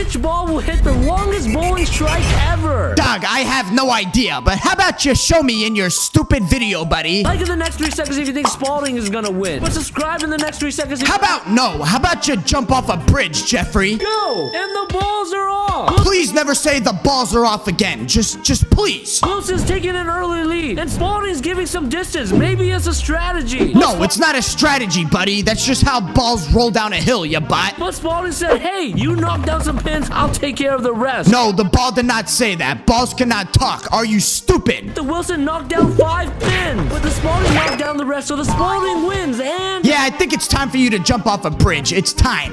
Which ball will hit the longest bowling strike ever? Dog, I have no idea, but how about you show me in your stupid video, buddy? Like in the next three seconds if you think Spalding is gonna win. But subscribe in the next three seconds. If How about no? How about you jump off a bridge, Jeffrey? go? And the balls are off. Please never say the balls are off again. Just, just please. Wilson's taking an early lead, and Spalding's giving some distance. Maybe it's a strategy. No, it's not a strategy, buddy. That's just how balls roll down a hill, you bot. But Spalding said, hey, you knock down some pins, I'll take care of the rest. No, the ball did not say that. Balls cannot talk. Are you stupid? The Wilson knocked down five pins, but the Spalding knocked down the rest, so the Spalding wins, and... Yeah, I think it's time for you to jump off a bridge. It's time.